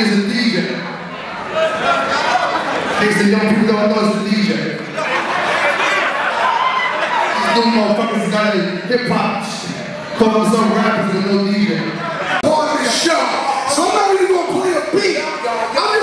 is a DJ. Next the young people don't know is a DJ. These little motherfuckers got hip hop shit. Call some rappers and no DJ. Part of the show. So I'm not really gonna play a beat. I'm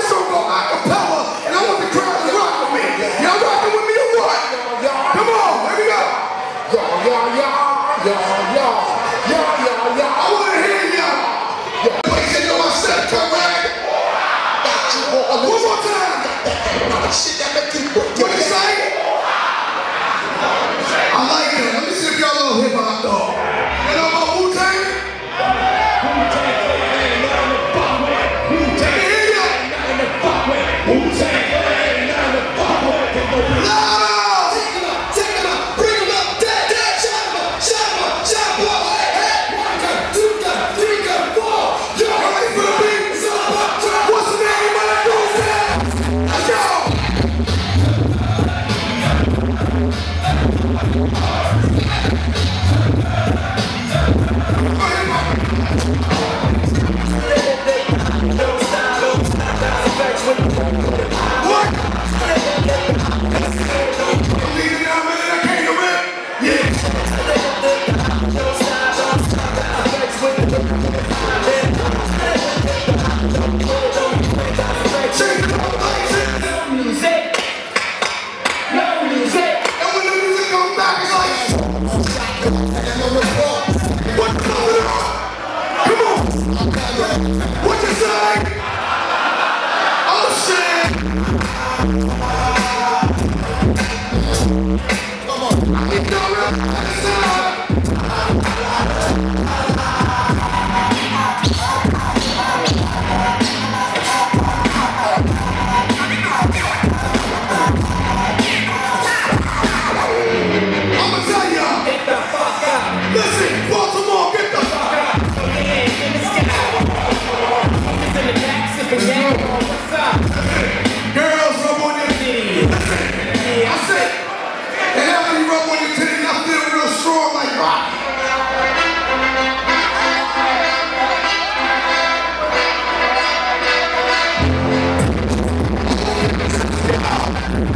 Hey!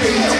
Yeah.